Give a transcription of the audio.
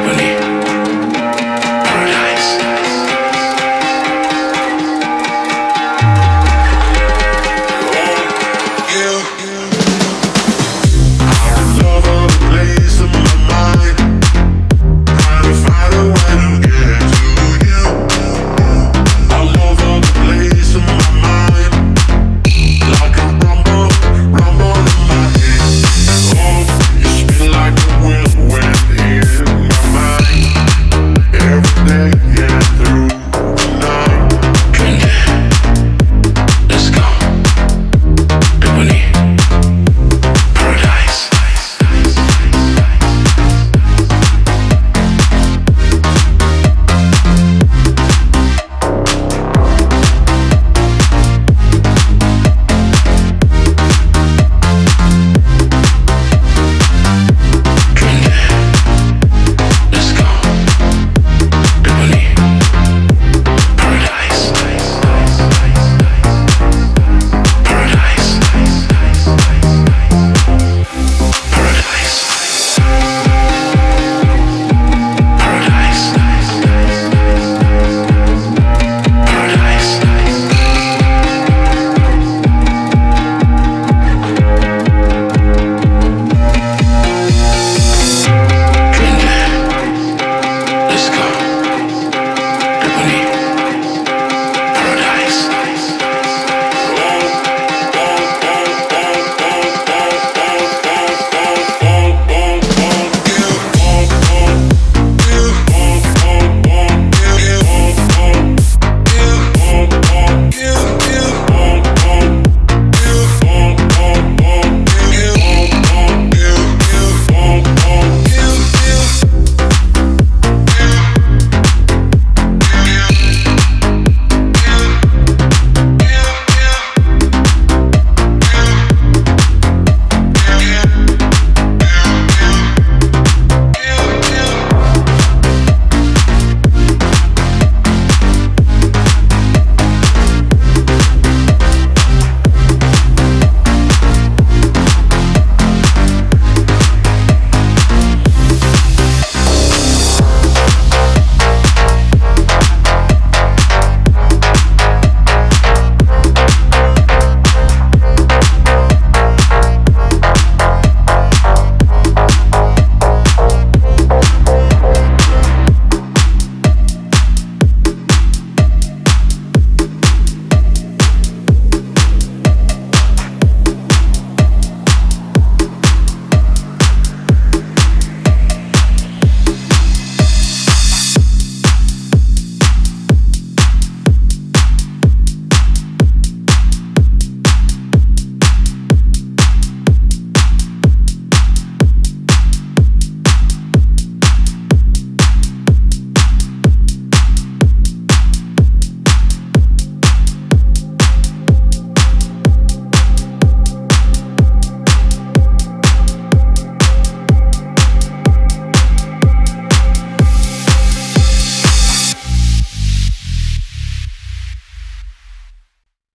Albany.